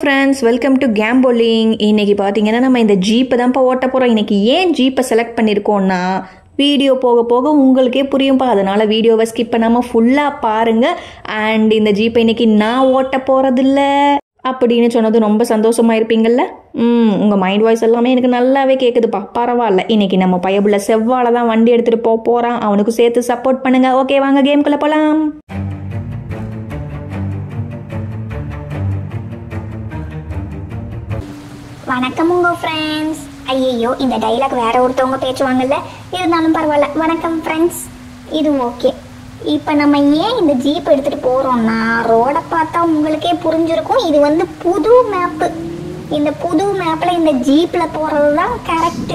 Friends welcome to கேம்போலிங் இன்னைக்கு பார்த்தீங்கன்னா நம்ம இந்த ஜீப்பை தான்ப்பா ஓட்ட போகிறோம் இன்றைக்கி ஏன் ஜீப்பை செலக்ட் பண்ணியிருக்கோம்னா வீடியோ போக போக உங்களுக்கே புரியும்ப்பா அதனால் வீடியோவை ஸ்கிப் பண்ணாமல் ஃபுல்லாக பாருங்கள் அண்ட் இந்த ஜீப்பை இன்றைக்கி நான் ஓட்ட போகிறதில்ல அப்படின்னு சொன்னது ரொம்ப சந்தோஷமா இருப்பீங்கள்ல ம் உங்கள் மைண்ட் வாய்ஸ் எல்லாமே எனக்கு நல்லாவே கேட்குதுப்பா பரவாயில்ல. இன்றைக்கி நம்ம பயபுள்ள செவ்வாழை தான் வண்டி எடுத்துகிட்டு போக போகிறான் அவனுக்கு சேர்த்து சப்போர்ட் பண்ணுங்க. ஓகே வாங்க கேம்குள்ளே போகலாம் வணக்கம் உங்க ஃப்ரெண்ட்ஸ் ஐயையோ இந்த டைலாக் வேற ஒருத்தவங்க பேசுவாங்கல்ல இருந்தாலும் பரவாயில்ல. வணக்கம் ஃப்ரெண்ட்ஸ் இது ஓகே இப்போ நம்ம ஏன் இந்த ஜீப் எடுத்துட்டு போறோம்னா ரோடை பார்த்தா உங்களுக்கே புரிஞ்சிருக்கும். இது வந்து புது மேப்பு இந்த புது மேப்ல இந்த ஜீப்ல போறது தான் கரெக்ட்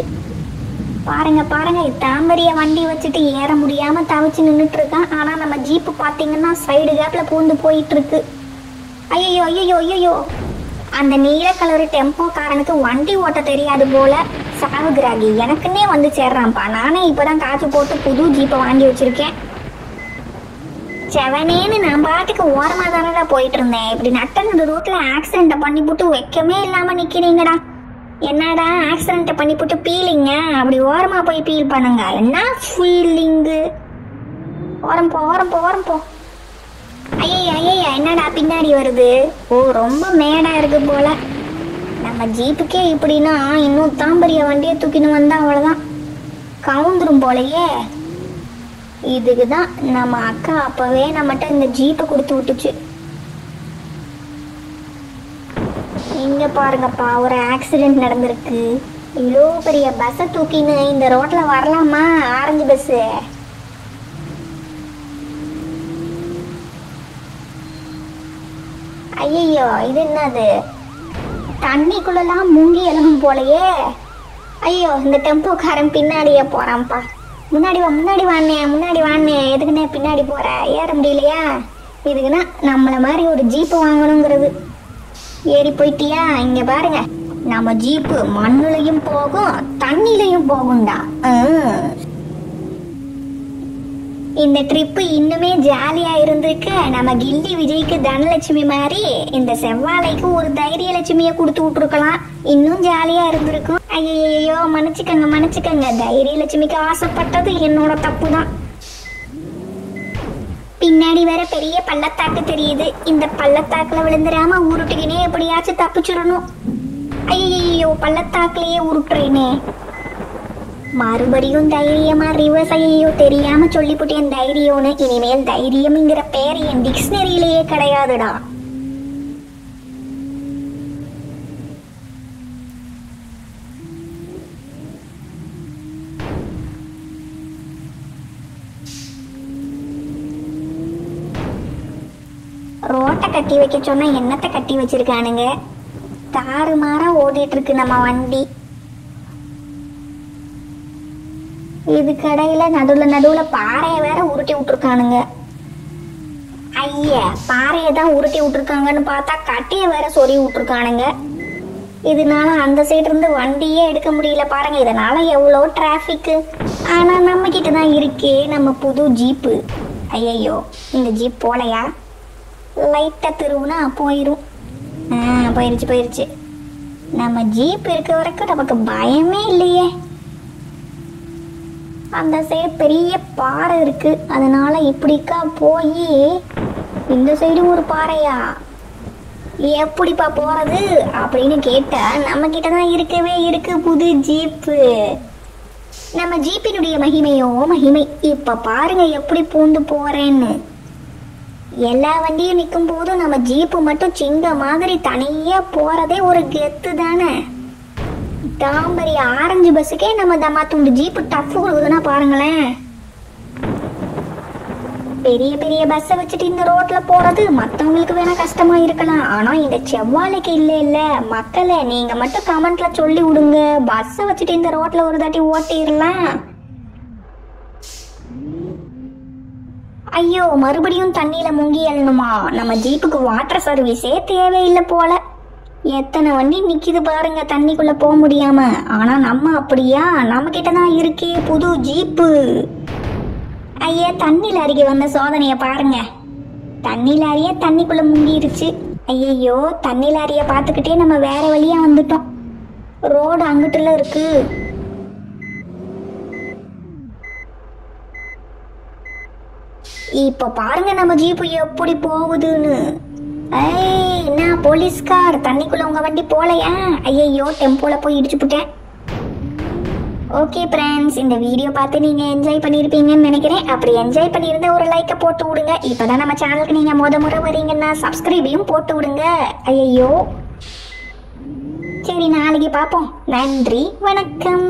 பாருங்க பாருங்க. தாம்பரிய வண்டி வச்சுட்டு ஏற முடியாம தவிச்சு நின்றுட்டு இருக்கான் ஆனா நம்ம ஜீப்பு பாத்தீங்கன்னா சைடு கேப்ல பூந்து போயிட்டு இருக்கு ஐயோ ஐயோ ஐயோ அந்த நீல கலர் டெம்போக்காரனுக்கு வண்டி ஓட்ட தெரியாது போல சாவு கிராகி எனக்குன்னே வந்து சேர்றான்ப்பா. நானே இப்பதான் காசு போட்டு புது ஜீப்பை வாங்கி வச்சிருக்கேன். செவனேன்னு நான் பாட்டுக்கு ஓரமா தானடா போயிட்டு இருந்தேன் இப்படி நட்டனது ரோட்ல ஆக்சிடென்ட் பண்ணி போட்டு வைக்கமே இல்லாம நிக்கிறீங்கடா. என்னடா ஆக்சிடென்ட் பண்ணி போட்டு பீலிங்க அப்படி ஓரமா போய் பீல் பண்ணுங்க. என்ன ஃபீலிங்கு ஓரம் போ ஓரம் போ ஓரம் போ. என்னடா பின்னாடி வருது? ஓ ரொம்ப மேடா இருக்கு போல. நம்ம ஜீப்புக்கே இப்படின்னா இன்னும் தாம்பரிய வண்டியை தூக்கின்னு வந்தா அவ்வளவுதான். கவுந்துரும் போலயே. இதுக்கு தான் நம்ம அக்கா அப்பவே நம்மகிட்ட இந்த ஜீப்பை கொடுத்து விட்டுச்சு. இங்க பாருங்கப்பா ஒரு ஆக்சிடென்ட் நடந்திருக்கு. இவ்வளோ பெரிய பஸ்ஸை தூக்கின்னு இந்த ரோட்ல வரலாமா? ஆரஞ்சு பஸ்ஸு ஐயோ இது என்னது? தண்ணிக்குள்ளெல்லாம் முங்கி எழுகும் போலையே. ஐயோ இந்த டெம்போக்காரன் பின்னாடியே போறான்ப்பா. முன்னாடி வா முன்னாடி வாண்ணே முன்னாடி வாண்ணே. எதுக்குண்ணே பின்னாடி போற? ஏற முடியலையா? இதுக்குன்னா நம்மள மாதிரி ஒரு ஜீப்பு வாங்கணுங்கிறது. ஏறி போயிட்டியா? இங்க பாருங்க. நம்ம ஜீப்பு மண்ணுலையும் போகும் தண்ணிலையும் போகும்டா. இந்த ட்ரிப்பு இன்னுமே ஜாலியா இருந்திருக்க. நம்ம கில்லி விஜய்க்கு தனலட்சுமி மாதிரி இந்த செவ்வாழைக்கு ஒரு தைரிய லட்சுமிய கொடுத்து விட்டுருக்கலாம். இன்னும் ஜாலியா இருந்திருக்கும். ஐயோ மன்னிச்சுக்கங்க மன்னிச்சுக்கங்க. தைரிய லட்சுமிக்கு ஆசைப்பட்டது என்னோட தப்பு தான் பின்னாடி வேற பெரிய பள்ளத்தாக்கு தெரியுது. இந்த பள்ளத்தாக்குல விழுந்துடாம உருட்டுக்கினே எப்படியாச்சும் தப்பிச்சிடணும். ஐயோ பள்ளத்தாக்குலயே உருட்டுறேனே. மறுபடியும் தைரியமா ரிவர்ஸ் ஐயோ தெரியாம சொல்லிவிட்டேன் தைரியம்னு இனிமேல் தைரியம்ங்கிற பேர் என் டிக்ஷனரியிலேயே கிடையாதுடா. ரோட்டை கட்டி வைக்க சொன்னா என்னத்தை கட்டி வச்சிருக்கானுங்க? தாறுமாறா ஓடிட்டு இருக்கு நம்ம வண்டி. இது கடையில நடுவுல நடுவுல பாறைய வேற உருட்டி விட்டுருக்கானுங்க. ஐய பாறையை தான் உருட்டி விட்டுருக்காங்கன்னு பார்த்தா கட்டைய வேற சொறி விட்டுருக்கானுங்க. இதனால அந்த சைடு இருந்து வண்டியே எடுக்க முடியல பாருங்க. இதனால எவ்வளோ டிராஃபிக்கு ஆனா நம்ம கிட்ட தான் இருக்கே நம்ம புது ஜீப்பு ஐயையோ இந்த ஜீப் போலையா? லைட்டா திருவுனா போயிரும். ஆ போயிருச்சு போயிருச்சு. நம்ம ஜீப் இருக்க வரைக்கும் நமக்கு பயமே இல்லையே. அந்த சைடு பெரிய பாறை இருக்கு. அதனால இப்படிக்கா போய் இந்த சைடு ஒரு பாறையா? எப்படிப்பா போறது அப்படின்னு கேட்டால் நம்ம கிட்ட தான் இருக்கவே இருக்கு புது ஜீப்பு. நம்ம ஜீப்பினுடைய மகிமையோ மகிமை. இப்ப பாருங்க எப்படி பூந்து போறேன்னு. எல்லா வண்டியும் நிற்கும் போதும் நம்ம ஜீப்பு மட்டும் சிங்க மாதிரி தனியா போறதே ஒரு கெத்து தானே. தாம்பரி ஆரஞ்சு பஸ்ஸுக்கே நம்ம தம்மா துண்டு ஜீப்பு டஃப் கொடுக்குதுன்னா பாருங்களேன். பெரிய பெரிய பஸ்ஸை வச்சுட்டு இந்த ரோட்ல போறது மத்தவங்களுக்கு வேணா கஷ்டமா இருக்கலாம். ஆனா இந்த செவ்வாழைக்கு இல்ல இல்ல. மக்களை நீங்க மட்டும் கமெண்ட்ல சொல்லி விடுங்க. பஸ்ஸை வச்சுட்டு இந்த ரோட்ல ஒரு தாட்டி ஓட்டிடலாம். ஐயோ மறுபடியும் தண்ணியில முங்கி எழணுமா? நம்ம ஜீப்புக்கு வாட்டர் சர்வீஸே தேவையில்லை போல. எத்தனை வண்டி நிக்குது பாருங்க தண்ணிக்குள்ள போக முடியாம. ஆனா நம்ம அப்படியா? நம்ம தான் இருக்கே புது ஜீப்பு. ஐயா தண்ணி லாரிக்கு வந்த சோதனைய பாருங்க. தண்ணி லாரியே தண்ணிக்குள்ள முங்கிருச்சு. ஐயையோ தண்ணி லாரியை பார்த்துக்கிட்டே நம்ம வேற வழியா வந்துட்டோம். ரோடு அங்கிட்டுல இருக்கு. இப்போ பாருங்க நம்ம ஜீப்பு எப்படி போகுதுன்னு. ஏய் நான் போலீஸ்கார் தண்ணிக்குள்ள உங்க வண்டி போலையா? ஐயையோ டெம்போல போய் இடிச்சு புட்டேன். ஓகே ஃப்ரெண்ட்ஸ் இந்த வீடியோ பார்த்து நீங்கள் என்ஜாய் பண்ணியிருப்பீங்கன்னு நினைக்கிறேன். அப்படி என்ஜாய் பண்ணியிருந்தா ஒரு லைக்கை போட்டு விடுங்க. இப்போ தான் நம்ம சேனலுக்கு நீங்கள் முத முறை வரீங்கன்னா சப்ஸ்கிரைபையும் போட்டு விடுங்க. ஐயையோ. சரி நாளைக்கு பார்ப்போம். நன்றி வணக்கம்.